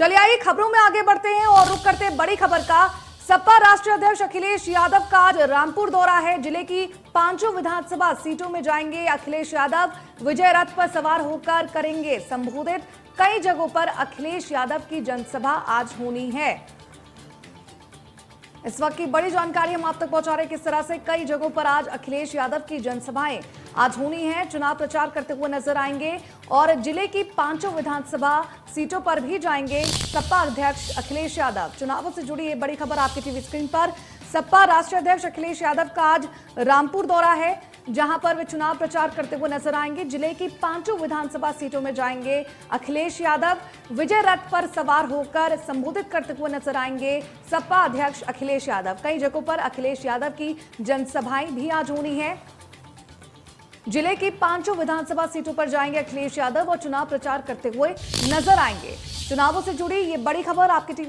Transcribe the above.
चलिए आइए, खबरों में आगे बढ़ते हैं और रुक करते बड़ी खबर का। सपा राष्ट्रीय अध्यक्ष अखिलेश यादव का आज रामपुर दौरा है। ज़िले की पाँचों विधानसभा सीटों में जाएँगे अखिलेश यादव। विजय रथ पर सवार होकर करेंगे संबोधित। कई जगहों पर अखिलेश यादव की जनसभा आज होनी है। इस वक्त की बड़ी जानकारी हम आप तक पहुँचा रहे हैं किस तरह से कई जगहों पर आज अखिलेश यादव की जनसभाएँ आज होनी है। चुनाव प्रचार करते हुए नज़र आएँगे और ज़िले की पाँचों विधानसभा सीटों पर भी जाएँगे सपा अध्यक्ष अखिलेश यादव। चुनावों से जुड़ी ये बड़ी खबर आपकी टीवी स्क्रीन पर। सपा राष्ट्रीय अध्यक्ष अखिलेश यादव का आज रामपुर दौरा है। जहाँ पर वे चुनाव प्रचार करते हुए नज़र आएँगे। ज़िले की पाँचों विधानसभा सीटों में जाएँगे अखिलेश यादव। विजय रथ पर सवार होकर संबोधित करते हुए नज़र आएँगे सपा अध्यक्ष अखिलेश यादव। कई जगहों पर अखिलेश यादव की जनसभाएँ भी आज होनी है। ज़िले की पाँचों विधानसभा सीटों पर जाएँगे अखिलेश यादव और चुनाव प्रचार करते हुए नज़र आएँगे। चुनावों से जुड़ी ये बड़ी खबर आपकी